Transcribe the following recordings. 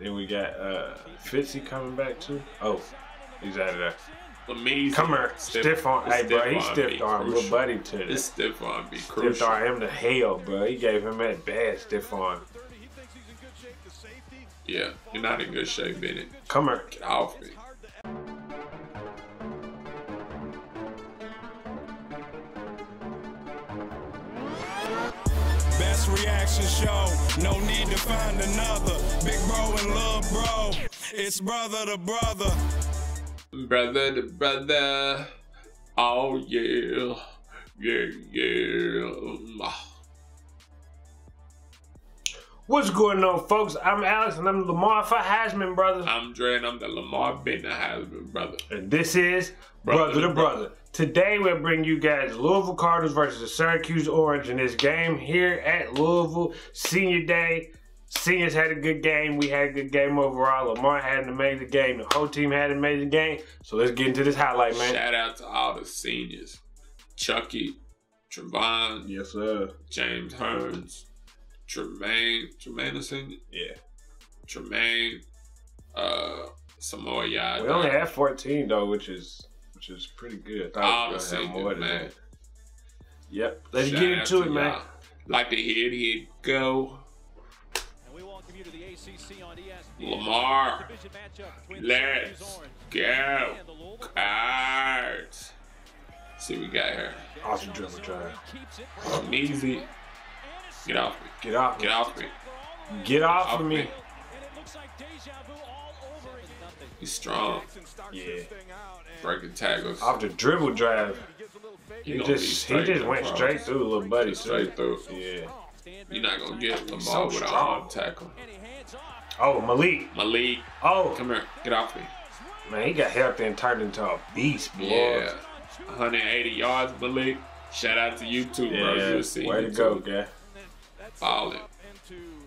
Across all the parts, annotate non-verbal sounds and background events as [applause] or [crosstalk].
Then we got uh Fitzy coming back too. Oh, he's out of there. Amazing. Come here, stiff, arm. Hey, bro, he arm stiff be arm little buddy to This stiff arm be Stiff crucial. arm him to hell, bro. He gave him that bad stiff arm. Yeah, you're not in good shape, Bennett. Come here. Get off me. Reaction show, no need to find another. Big bro and little bro, it's brother to brother. Brother to brother. Oh, yeah. Yeah, yeah. What's going on, folks? I'm Alex, and I'm Lamar for Heisman Brothers. I'm Dre, and I'm the Lamar Bennett husband, brother. And this is Brother Brother, to to Brother. Today we'll bring you guys Louisville Cardinals versus the Syracuse Orange in this game here at Louisville Senior Day. Seniors had a good game. We had a good game overall. Lamar had an amazing game. The whole team had an amazing game. So let's get into this highlight, man. Shout out to all the seniors. Chucky, Trevon, Yes, sir. James Hearns, Tremaine, Tremaine a senior? Yeah. Tremaine, uh, Samoa Yada. We only had 14 though, which is which is pretty good. I thought the we were gonna have seniors, more than man. that. Yep. Let's Shout get into to it, man. y'all. Like to hear it go. And we welcome you to the ACC on ESPN. Lamar, Division matchup between the let's Syracuse Orange go. and the Louisville Cards. See what we got here. Awesome dribble drive. keeps it I'm easy. Get off me. Get off me. Get off me. Get off of me. me. and it looks like deja vu all over again. Nothing. He's strong. Yeah. Breaking tackles. Off the dribble drive. He He just he just went straight through the little buddy straight through. Yeah. You're not gonna get Lamar so with an arm tackle. And he hands off. Oh, Malik. Malik, Oh, come here. Get off me. man, he got healthy and turned into a beast, boy. Yeah. 180 yards, Malik. Shout out to you too, bro. Yeah, You see way to go, guy. Balling.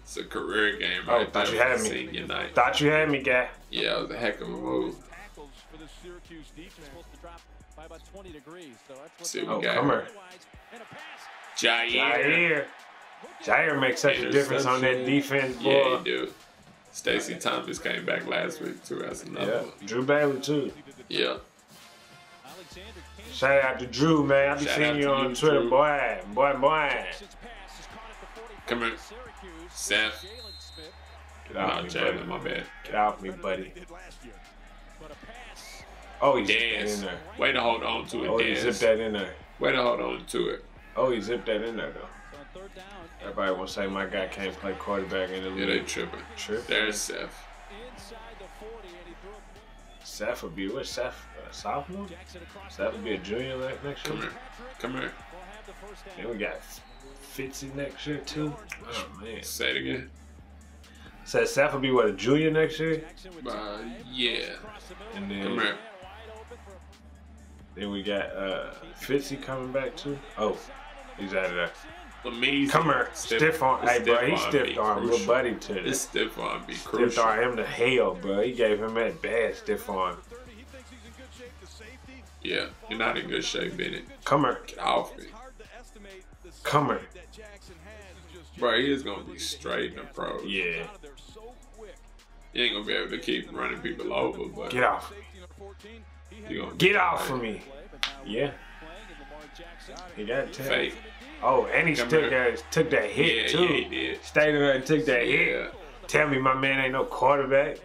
It's a career game Oh, right thought there you had me. night. Thought you had me, guy. Yeah, it was a heck of a move. Tackles for the Syracuse defense. Supposed to drop by about 20 degrees. So that's what See what Oh, we got. come here. Otherwise, and a pass. Jaire. Jaire. Jaire makes such a difference on that defense, Yeah, boy. he do. Stacy Thomas came back last week too. That's another Yeah. one. Drew Bailey too. Yeah. Shout out to Drew, man. I be Shout seeing you on Twitter, Drew. boy, boy, boy. His pass is caught at the 45. Come here. Seth. Get out buddy. my bad. Get off me, buddy. But a pass. Oh, he that in there. Way to hold on to it, Oh, he zipped that in there. Way to hold on to it. Oh, he zipped that in there though. So on third down. Everybody will say my guy can't play quarterback in the league. Yeah, they tripping. Trip. There's Seth. Inside the 40, and he threw it. Seth would be what? Seth, uh, sophomore? Seth would be a junior ne- next Come here. Come here. Will have the first down. Then we got Fitzy next year too. Oh man. Say it again. Said Seth will be what a junior next year. Uh, yeah. Across the middle. And then Come here. Wide open for then we got uh Fitzy coming back too. Oh, he's out of there. Amazing. Come here, stiff, arm. Hey, bro, he stiff stiff be arm little buddy to This this. stiff arm be Stiff crucial. arm him to hell, bro. He gave him that bad stiff arm. Yeah, you're not in good shape, Bennett. Come here, Get off me. Come here. Bro, he is gonna be straight in the pros. Yeah, He ain't gonna be able to keep running people over, but get off. Get off from me. play, but now Yeah, playing and Lamar Jackson. he got it. fake. Oh, and he Come took here. that, took that hit Yeah, too. yeah, he did. Stayed there and took that Yeah, hit. Tell me my man ain't no quarterback.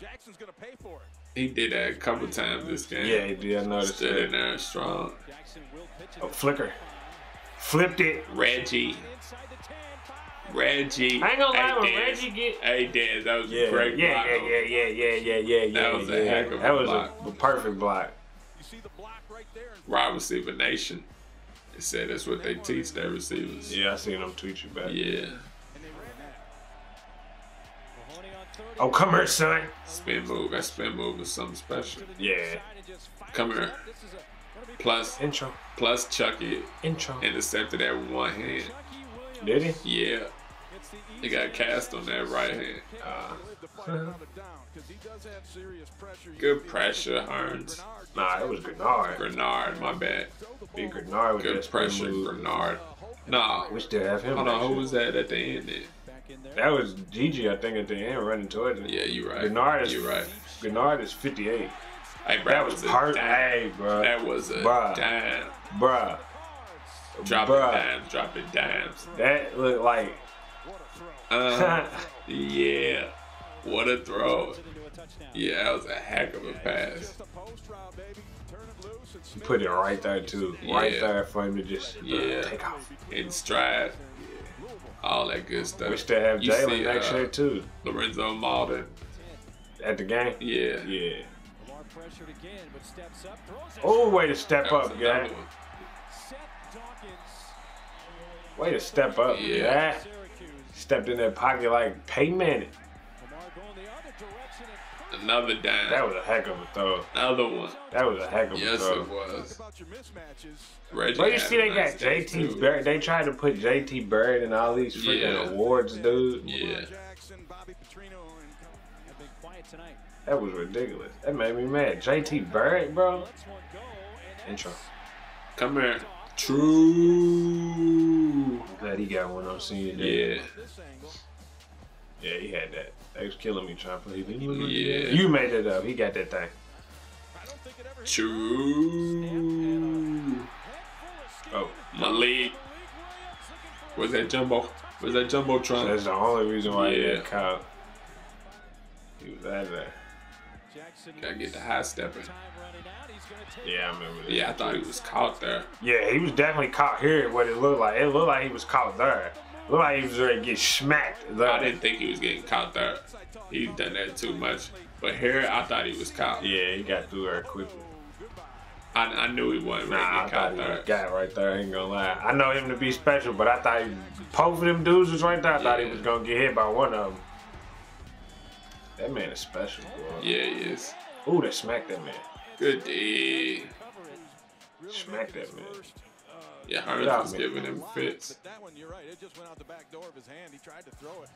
Jackson's gonna pay for it. he did that a couple times this game. Yeah, he did. I noticed Stood in there strong. Jackson will pitch Oh, flicker. Flipped it. Reggie, inside the 10. Five. Reggie. I ain't gonna lie, Hey, when Reggie get. Hey, Dez, that was Yeah, a great yeah, block. yeah, yeah, yeah, yeah, yeah, yeah, yeah. That was a heck of a That was block. a, a perfect block. You see the block right there. Wide receiver nation. They said that's what they teach their receivers. Yeah, I seen him tweet you back. Yeah. Mahoney on 30. Oh, come here, son. Spin move. That spin move is something special. Yeah. Side and just fires Come here. Up. This is a- gonna be Plus, Intro. plus Chucky Intro. intercepted that one hand. Did he? Yeah. He got cast on that right hand. Uh, The play down to down because he does have serious pressure. You Good pressure, Hearns. nah, it was Grenard. Grenard, my bad. Big Grenard with Good pressure, move. Grenard. Nah. We still have him. Hold on, who was that at the end then? back in there. That was Gigi, I think, at the end running towards it. Yeah, you're right. Bernard is You're right. Bernard is 58. Hey, bro, That was a hard. dime. Hey, bro. That was a Bruh. dime. Bruh. Dropping Bruh. dimes, dropping dimes. That looked like. Uh, [laughs] yeah. What a throw. Into a touchdown. Yeah, that was a heck of a pass. Just a post route, baby. Turn it loose and Smith Put it right there, too. Right Yeah. there for him to just uh, Yeah. take off. In stride. All that good stuff. We still have Jalen next uh, year, too. Lorenzo Malden. At the game. Yeah. Yeah. Lamar pressured again, but steps up, throws it. Oh, way to step That up, another guy. Seth Dawkins. Way to step up, Yeah. yeah. Stepped in that pocket like Peyton Manning. Lamar going the other direction and Another dime. That was a heck of a throw. Another one. That was a heck of a Yes, throw. it was. about your mismatches. Reggie But you see, a they nice got JT too. They tried to put JT Bird in all these freaking Yeah. awards, dude. Yeah. Jackson, Bobby Petrino, and have been quiet tonight. That was ridiculous. That made me mad. JT Bird, bro. Let's go. And Intro. Come here. True. Glad he got one on senior day. Yeah. Yeah, he had that. They was killing me trying to play. Yeah. You made it up. He got that thing. I don't think it ever True. Oh, Malik. Where's that jumbo? Where's that jumbo jumbotron? that's the only reason why he Yeah. got caught. He was out there. Jackson Gotta get the high stepping. time running out. He's going to take Yeah, I remember that. Yeah, I thought he was caught there. Yeah, he was definitely caught here. What it looked like, it looked like he was caught there. Looked like he was ready to get smacked there. I didn't think he was getting caught there. He done that too much. But here, I thought he was caught. Yeah, he got through there quickly. I, I knew he wasn't ready Nah, to I get caught he there. was got right there. I ain't gonna lie. I know him to be special, but I thought he, both of them dudes was right there. I thought he was gonna get hit by one of them. That man is special, bro. Yeah, he is. Ooh, they smacked that man. Good D. Smack that man. Yeah, Get Hearns out, was man. giving him fits. That one, you're right. It just went out the back door of his hand. He tried to throw it.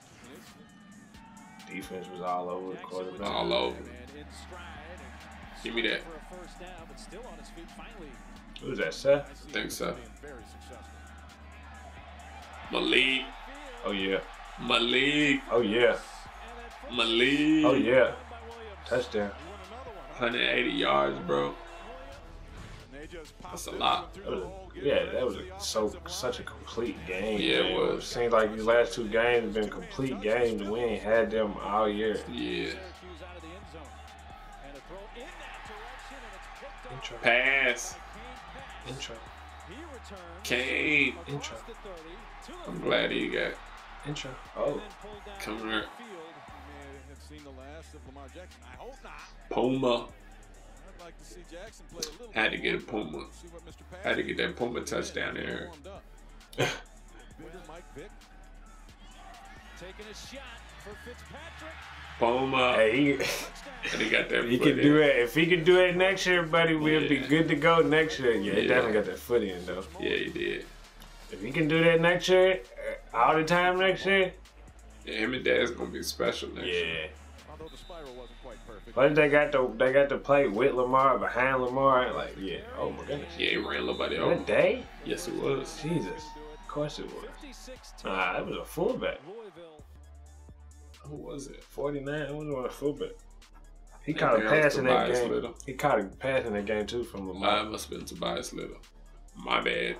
Defense was all over the quarterback. All over. And in stride. and Give me that. For a first down, but still on his feet. Finally, Who's that, Seth? I Think so. being very successful. Malik. Oh yeah. Malik. Oh yeah. Malik. Oh yeah. Touchdown. 180 yards, bro. And they just popped That's a lot. That the was, yeah, that was a, so such a complete game. Yeah, it man. was. Seems like these last two games have been complete games. We ain't had them all year. Yeah. Syracuse out of the end zone. And a throw in that direction, and it's picked up Intro. Pass. by Kane Pass. Intro. Kane. Intro. the 30 to the I'm glad he got. Intro. Oh. then pulled Come here. Seen the last of Lamar Jackson. I hope not. Puma. I'd like to see Jackson play a little Had to get a more. Puma. See what Mr. Pass Had to get that can do. Puma touchdown there. Warmed. Bigger [laughs] Mike Vick. Taking a shot for Fitzpatrick. Puma. Hey, he, he got that he foot can do it. If he can do it next year, buddy, we'll be good to go next year. Yeah, he definitely got that foot in though. Yeah, he did. If he can do that next year, uh, all the time next year, Yeah, him and Dad's gonna be special next yeah. Although the spiral wasn't quite perfect. But they got to they got to play with Lamar behind Lamar. Like, yeah. Oh my goodness. Yeah, he ran nobody over. That day? Yes, it was. Jesus. Of course it was. 56 Nah, that was a fullback. Who was it? 49. It wasn't a fullback. He think caught a that pass in that game. Little. He caught a pass in that game too from Lamar. it must have been Tobias Little. My bad.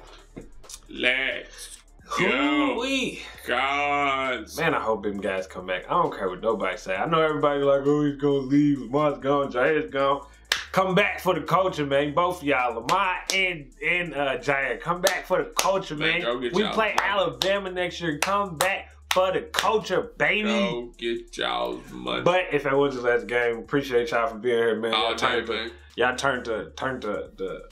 Let's go. Hoo-wee. Man, I hope them guys come back. I don't care what nobody say. I know everybody like, oh, he's gonna leave. Lamar's gone. Jaire's gone. Come back for the culture, man. Both of y'all, Lamar and and uh, Jaire, come back for the culture, Man, man. we play. Alabama next year. Come back for the culture, baby. Go get y'all's money. But if that was the last game, appreciate y'all for being here, man. All Y'all turned, to, y'all turned to turned to the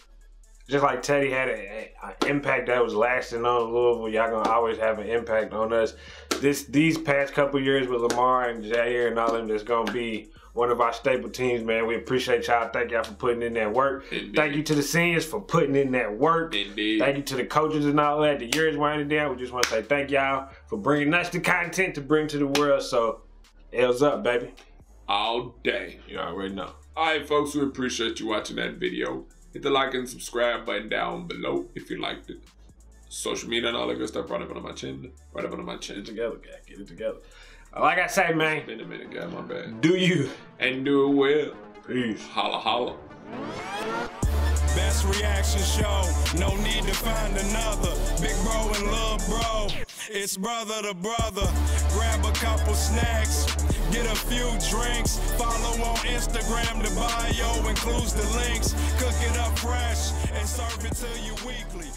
just like Teddy had an impact that was lasting on Louisville. Y'all gonna always have an impact on us. This these past couple years with Lamar and Jaire and all them, that's gonna be one of our staple teams, man. We appreciate y'all. Thank y'all for putting in that work. Indeed. Thank you to the seniors for putting in that work. Indeed. Thank you to the coaches and all that. The years winding down. We just want to say thank y'all for bringing us the content to bring to the world. So, L's up, baby. All day. You already know. Alright, folks, we appreciate you watching that video. Hit the like and subscribe button down below if you liked it. social media and all that good stuff right up under my chin. Right up under my Get chin. it together, guy. Get it together. Like I say, man, Been a minute, guy. My bad. do you. And do it well. Peace. Holla, holla. Best reaction show, no need to find another. Big bro and little bro, it's brother to brother. Grab a couple snacks, get a few drinks. Follow on Instagram, the bio includes the links. Cook it up fresh and serve it to you weekly.